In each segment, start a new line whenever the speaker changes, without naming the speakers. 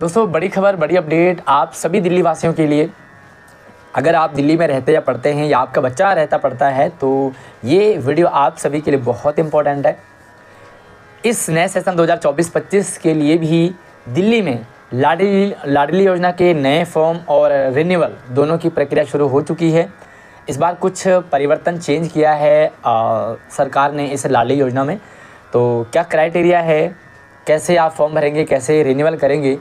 दोस्तों बड़ी खबर बड़ी अपडेट आप सभी दिल्ली वासियों के लिए। अगर आप दिल्ली में रहते या पढ़ते हैं या आपका बच्चा रहता पढ़ता है तो ये वीडियो आप सभी के लिए बहुत इंपॉर्टेंट है। इस नए सेशन 2024-25 के लिए भी दिल्ली में लाडली लाडली योजना के नए फॉर्म और रिन्यूअल दोनों की प्रक्रिया शुरू हो चुकी है। इस बार कुछ परिवर्तन चेंज किया है आ, सरकार ने इस लाडली योजना में। तो क्या क्राइटेरिया है? कैसे आप फॉर्म भरेंगे? कैसे रिन्यूअल करेंगे?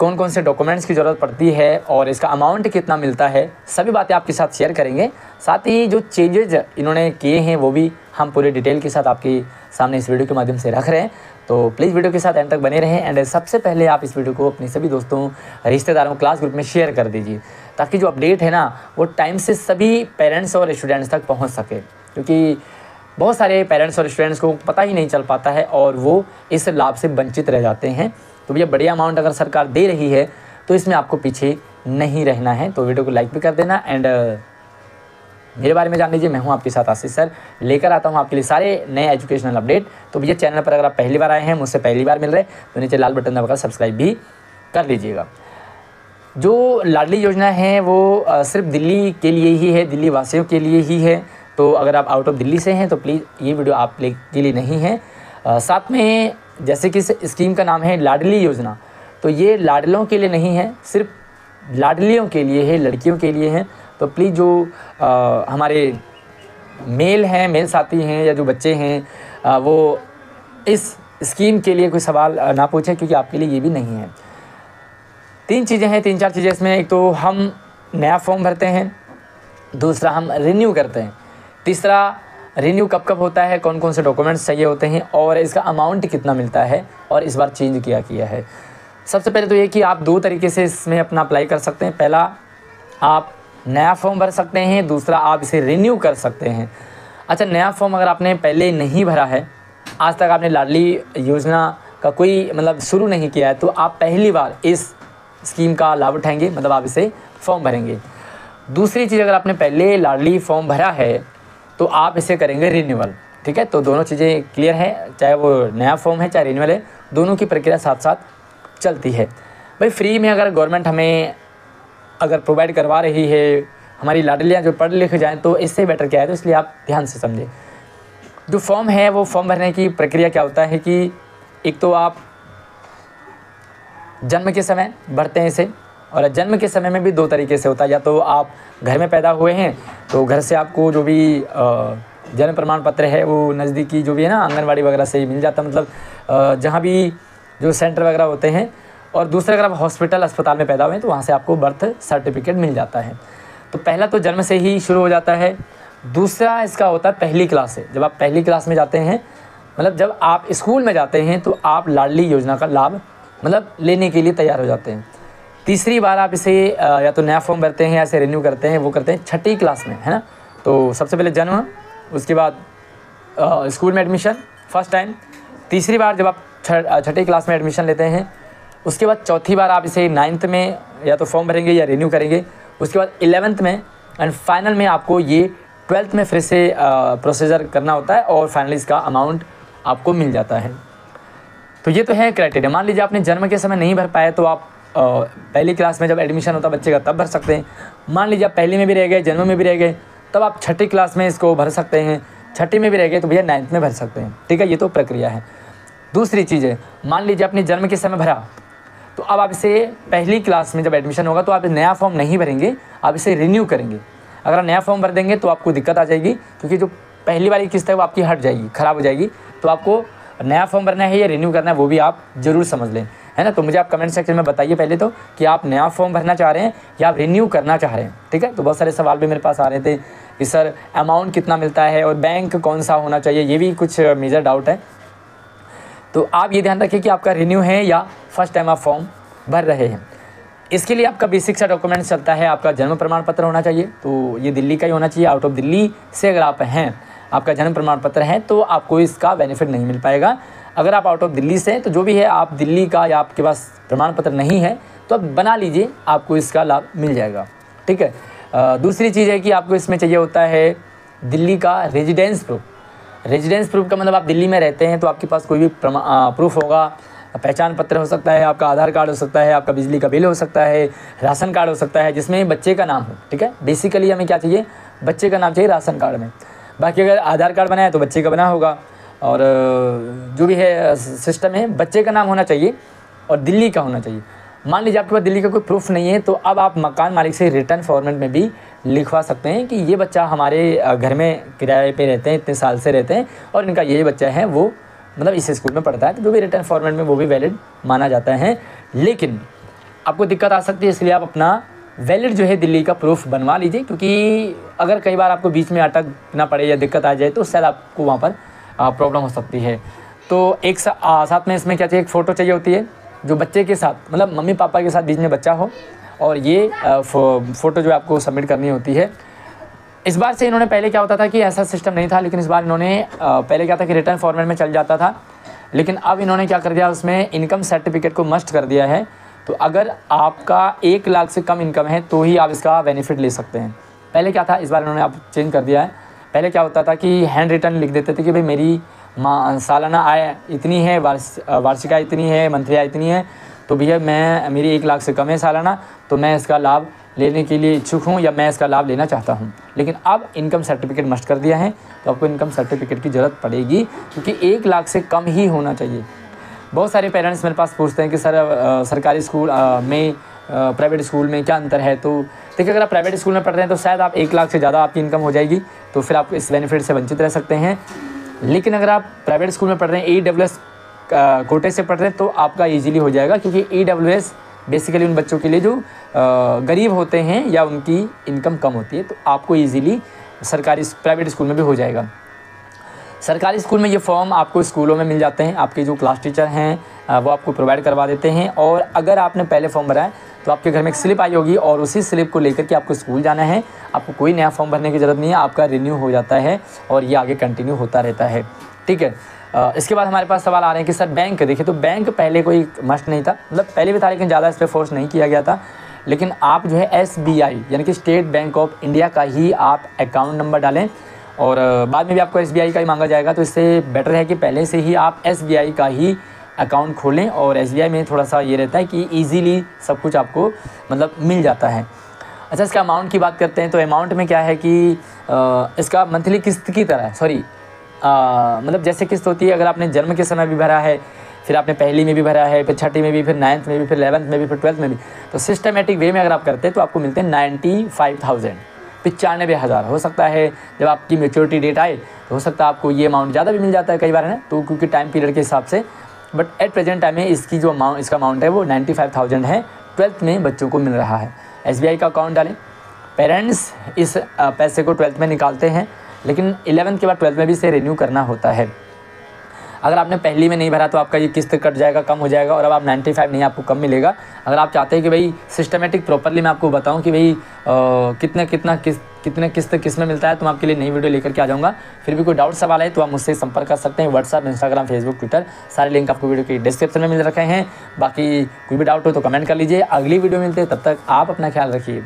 कौन कौन से डॉक्यूमेंट्स की ज़रूरत पड़ती है और इसका अमाउंट कितना मिलता है, सभी बातें आपके साथ शेयर करेंगे। साथ ही जो चेंजेज इन्होंने किए हैं, वो भी हम पूरे डिटेल के साथ आपके सामने इस वीडियो के माध्यम से रख रहे हैं। तो प्लीज़ वीडियो के साथ एंड तक बने रहें एंड सबसे पहले आप इस वीडियो को अपने सभी दोस्तों, रिश्तेदारों क्लास ग्रुप में शेयर कर दीजिए, ताकि जो अपडेट है ना, वो टाइम से सभी पेरेंट्स और स्टूडेंट्स तक पहुँच सके। क्योंकि बहुत सारे पेरेंट्स और स्टूडेंट्स को पता ही नहीं चल पाता है और वो इस लाभ से वंचित रह जाते हैं। तो भैया बढ़िया अमाउंट अगर सरकार दे रही है तो इसमें आपको पीछे नहीं रहना है। तो वीडियो को लाइक भी कर देना एंड मेरे बारे में जान लीजिए, मैं हूँ आपके साथ आशीष सर। लेकर आता हूँ आपके लिए सारे नए एजुकेशनल अपडेट तो भैया चैनल पर अगर आप पहली बार आए हैं, मुझसे पहली बार मिल रहे तो नीचे लाल बटन दबाकर सब्सक्राइब भी कर लीजिएगा। जो लाडली योजना है, वो सिर्फ़ दिल्ली के लिए ही है, दिल्ली वासियों के लिए ही है। तो अगर आप आउट ऑफ़ दिल्ली से हैं तो प्लीज़ ये वीडियो आप के लिए नहीं है। साथ में जैसे कि स्कीम का नाम है लाडली योजना। तो ये लाडलों के लिए नहीं है सिर्फ़ लाडलियों के लिए है लड़कियों के लिए है। तो प्लीज़ जो आ, हमारे मेल हैं मेल साथी हैं या जो बच्चे हैं आ, वो इस स्कीम के लिए कोई सवाल ना पूछें क्योंकि आपके लिए ये भी नहीं है। तीन चीज़ें हैं तीन चार चीज़ें इसमें। एक तो हम नया फॉर्म भरते हैं दूसरा हम रिन्यू करते हैं तीसरा रिन्यू कब कब होता है? कौन कौन से डॉक्यूमेंट्स चाहिए होते हैं? और इसका अमाउंट कितना मिलता है? और इस बार चेंज किया किया है। सबसे पहले तो ये कि आप दो तरीके से इसमें अपना अप्लाई कर सकते हैं। पहला, आप नया फॉर्म भर सकते हैं। दूसरा, आप इसे रिन्यू कर सकते हैं। अच्छा नया फॉर्म अगर आपने पहले नहीं भरा है, आज तक आपने लाडली योजना का कोई मतलब शुरू नहीं किया है तो आप पहली बार इस स्कीम का लाभ उठाएँगे। मतलब आप इसे फॉर्म भरेंगे। दूसरी चीज़, अगर आपने पहले लाडली फॉर्म भरा है तो आप इसे करेंगे रिन्यूअल ठीक है? तो दोनों चीज़ें क्लियर हैं, चाहे वो नया फॉर्म है, चाहे रिन्यूअल है, दोनों की प्रक्रिया साथ साथ चलती है। भाई फ्री में अगर गवर्नमेंट हमें अगर प्रोवाइड करवा रही है, हमारी लाडलियाँ जो पढ़ लिख जाएँ तो इससे बेटर क्या है? तो इसलिए आप ध्यान से समझें। जो फॉर्म है, वो फॉर्म भरने की प्रक्रिया क्या होता है कि एक तो आप जन्म के समय भरते हैं इसे और जन्म के समय में भी दो तरीके से होता है। या तो आप घर में पैदा हुए हैं तो घर से आपको जो भी जन्म प्रमाण पत्र है, वो नज़दीकी जो भी है ना, आंगनबाड़ी वगैरह से ही मिल जाता मतलब जहाँ भी जो सेंटर वगैरह होते हैं, और दूसरा अगर आप हॉस्पिटल, अस्पताल में पैदा हुए हैं तो वहाँ से आपको बर्थ सर्टिफिकेट मिल जाता है। तो पहला तो जन्म से ही शुरू हो जाता है। दूसरा इसका होता है पहली क्लास से। जब आप पहली क्लास में जाते हैं मतलब जब आप स्कूल में जाते हैं तो आप लाडली योजना का लाभ मतलब लेने के लिए तैयार हो जाते हैं। तीसरी बार आप इसे या तो नया फॉर्म भरते हैं या इसे रिन्यू करते हैं, वो करते हैं छठी क्लास में, है ना? तो सबसे पहले जन्म, उसके बाद स्कूल में एडमिशन फ़र्स्ट टाइम तीसरी बार जब आप छठी क्लास में एडमिशन लेते हैं, उसके बाद चौथी बार आप इसे नाइन्थ में या तो फॉर्म भरेंगे या रिन्यू करेंगे, उसके बाद इलेवेंथ में एंड फाइनल में आपको ये ट्वेल्थ में फिर से प्रोसीजर करना होता है और फाइनली इसका अमाउंट आपको मिल जाता है। तो ये तो है क्राइटेरिया मान लीजिए आपने जन्म के समय नहीं भर पाए तो आप पहली क्लास में जब एडमिशन होता बच्चे का, तब भर सकते हैं। मान लीजिए आप पहली में भी रह गए, जन्म में भी रह गए, तब आप छठी क्लास में इसको भर सकते हैं। छठी में भी रह गए तो भैया नाइन्थ में भर सकते हैं। ठीक है, ये तो प्रक्रिया है। दूसरी चीज़ है, मान लीजिए अपने जन्म के समय भरा तो अब आप इसे पहली क्लास में जब एडमिशन होगा तो आप नया फॉर्म नहीं भरेंगे, आप इसे रिन्यू करेंगे। अगर आप नया फॉर्म भर देंगे तो आपको दिक्कत आ जाएगी, क्योंकि जो पहली वाली किस्त है, वो आपकी हट जाएगी, ख़राब हो जाएगी। तो आपको नया फॉर्म भरना है या रिन्यू करना है, वो भी आप ज़रूर समझ लें। है ना? तो मुझे आप कमेंट सेक्शन में बताइए पहले तो कि आप नया फॉर्म भरना चाह रहे हैं या आप रिन्यू करना चाह रहे हैं, ठीक है? तो बहुत सारे सवाल भी मेरे पास आ रहे थे कि सर अमाउंट कितना मिलता है और बैंक कौन सा होना चाहिए, ये भी कुछ मेजर डाउट है। तो आप ये ध्यान रखिए कि आपका रिन्यू है या फ़र्स्ट टाइम आप फॉर्म भर रहे हैं। इसके लिए आपका बेसिक सा डॉक्यूमेंट चलता है, आपका जन्म प्रमाण पत्र होना चाहिए तो ये दिल्ली का ही होना चाहिए आउट ऑफ़ दिल्ली से अगर आप हैं, आपका जन्म प्रमाण पत्र है तो आपको इसका बेनिफिट नहीं मिल पाएगा। अगर आप आउट ऑफ़ दिल्ली से हैं तो जो भी है, आप दिल्ली का या आपके पास प्रमाण पत्र नहीं है तो आप बना लीजिए, आपको इसका लाभ मिल जाएगा। ठीक है? दूसरी चीज़ है कि आपको इसमें चाहिए होता है दिल्ली का रेजिडेंस प्रूफ रेजिडेंस प्रूफ का मतलब आप दिल्ली में रहते हैं तो आपके पास कोई भी प्रूफ होगा। पहचान पत्र हो सकता है, आपका आधार कार्ड हो सकता है, आपका बिजली का बिल हो सकता है, राशन कार्ड हो सकता है, जिसमें बच्चे का नाम हो। ठीक है? बेसिकली हमें क्या चाहिए? बच्चे का नाम चाहिए राशन कार्ड में। बाकी अगर आधार कार्ड बनाए तो बच्चे का बना होगा। और जो भी है सिस्टम है, बच्चे का नाम होना चाहिए और दिल्ली का होना चाहिए। मान लीजिए आपके पास दिल्ली का कोई प्रूफ नहीं है तो अब आप मकान मालिक से रिटर्न फॉर्मेट में भी लिखवा सकते हैं कि ये बच्चा हमारे घर में किराए पे रहते हैं, इतने साल से रहते हैं और इनका ये बच्चा है, वो मतलब इस स्कूल में पढ़ता है तो जो भी रिटर्न फॉर्मेट में वो भी वैलिड माना जाता है। लेकिन आपको दिक्कत आ सकती है, इसलिए आप अपना वैलिड जो है दिल्ली का प्रूफ बनवा लीजिए, क्योंकि अगर कई बार आपको बीच में अटकना पड़े या दिक्कत आ जाए तो शायद आपको वहाँ पर प्रॉब्लम हो सकती है। तो एक सा, आ, साथ में इसमें क्या चाहिए? एक फ़ोटो चाहिए होती है जो बच्चे के साथ मतलब मम्मी पापा के साथ बीच में बच्चा हो और ये फ़ोटो जो आपको सबमिट करनी होती है। इस बार से इन्होंने पहले क्या होता था कि ऐसा सिस्टम नहीं था लेकिन इस बार इन्होंने पहले क्या था कि रिटर्न फॉर्मेट में चल जाता था। लेकिन अब इन्होंने क्या कर दिया उसमें इनकम सर्टिफिकेट को मस्ट कर दिया है। तो अगर आपका एक लाख से कम इनकम है तो ही आप इसका बेनिफिट ले सकते हैं। पहले क्या था इस बार इन्होंने आप चेंज कर दिया है। पहले क्या होता था कि हैंड रिटर्न लिख देते थे कि भाई मेरी माँ, सालाना आय इतनी है वार्षिका इतनी है मंथली आय इतनी है तो भैया मैं, मेरी एक लाख से कम है सालाना तो मैं इसका लाभ लेने के लिए इच्छुक हूँ या मैं इसका लाभ लेना चाहता हूँ। लेकिन अब इनकम सर्टिफिकेट मस्ट कर दिया है तो आपको इनकम सर्टिफिकेट की ज़रूरत पड़ेगी, क्योंकि एक लाख से कम ही होना चाहिए। बहुत सारे पेरेंट्स मेरे पास पूछते हैं कि, सर सरकारी स्कूल में प्राइवेट स्कूल में क्या अंतर है? तो देखिए, अगर आप प्राइवेट स्कूल में पढ़ रहे हैं तो शायद आप एक लाख से ज़्यादा आपकी इनकम हो जाएगी तो फिर आप इस बेनिफिट से वंचित रह सकते हैं। लेकिन अगर आप प्राइवेट स्कूल में पढ़ रहे हैं ई डब्ल्यू एस कोटे से पढ़ रहे हैं तो आपका ईजिली हो जाएगा, क्योंकि ई डब्ल्यू एस बेसिकली उन बच्चों के लिए जो गरीब होते हैं या उनकी इनकम कम होती है तो आपको ईजिली सरकारी प्राइवेट स्कूल में भी हो जाएगा। सरकारी स्कूल में ये फॉर्म आपको स्कूलों में मिल जाते हैं, आपके जो क्लास टीचर हैं वो आपको प्रोवाइड करवा देते हैं, और अगर आपने पहले फॉर्म भरा है तो आपके घर में एक स्लिप आई होगी और उसी स्लिप को लेकर के आपको स्कूल जाना है। आपको कोई नया फॉर्म भरने की ज़रूरत नहीं है, आपका रिन्यू हो जाता है और ये आगे कंटिन्यू होता रहता है। ठीक है? इसके बाद हमारे पास सवाल आ रहे हैं कि सर बैंक देखिए तो बैंक पहले कोई मस्ट नहीं था। मतलब पहले भी था लेकिन ज़्यादा इस पर फोर्स नहीं किया गया था। लेकिन आप जो है एसबीआई यानी कि स्टेट बैंक ऑफ़ इंडिया का ही आप अकाउंट नंबर डालें और बाद में भी आपको एसबीआई का ही मांगा जाएगा। तो इससे बेटर है कि पहले से ही आप एसबीआई का ही अकाउंट खोलें और एसबीआई में थोड़ा सा ये रहता है कि ईज़िली सब कुछ आपको मतलब मिल जाता है। अच्छा इसका अमाउंट की बात करते हैं तो अमाउंट में क्या है कि आ, इसका मंथली किस्त की तरह सॉरी मतलब जैसे किस्त होती है अगर आपने जन्म के समय भी भरा है फिर आपने पहली में भी भरा है फिर छठी में भी फिर नाइन्थ में भी फिर इलेवंथ में भी फिर ट्वेल्थ में भी तो सिस्टमेटिक वे में अगर आप करते हैं तो आपको मिलते हैं नाइन्टी फाइव थाउज़ेंड पचानवे हज़ार। हो सकता है जब आपकी मेच्योरिटी डेट आए तो हो सकता है आपको ये अमाउंट ज़्यादा भी मिल जाता है कई बार है ना? तो क्योंकि टाइम पीरियड के हिसाब से बट एट प्रेजेंट टाइम में इसकी जो अमाउंट इसका अमाउंट है वो नाइन्टी फाइव थाउज़ेंड है। ट्वेल्थ में बच्चों को मिल रहा है। एसबीआई का अकाउंट डालें। पेरेंट्स इस पैसे को ट्वेल्थ में निकालते हैं, लेकिन इलेवंथ के बाद ट्वेल्थ में भी इसे रिन्यू करना होता है। अगर आपने पहली में नहीं भरा तो आपका ये किस्त कट जाएगा, कम हो जाएगा, और अब आप 95 नहीं, आपको कम मिलेगा। अगर आप चाहते हैं कि भाई सिस्टमेटिक प्रॉपरली मैं आपको बताऊँ कि भाई कितना कितना किस कितने किस्त किसमें मिलता है तो मैं आपके लिए नई वीडियो लेकर के आ जाऊँगा। फिर भी कोई डाउट सवाल है तो आप मुझसे संपर्क कर सकते हैं। व्हाट्सअप इंस्टाग्राम फेसबुक ट्विटर सारे लिंक आपको वीडियो के डिस्क्रिप्शन में मिल रखे हैं। बाकी कोई भी डाउट हो तो कमेंट कर लीजिए। अगली वीडियो मिलते हैं, तब तक आप अपना ख्याल रखिए।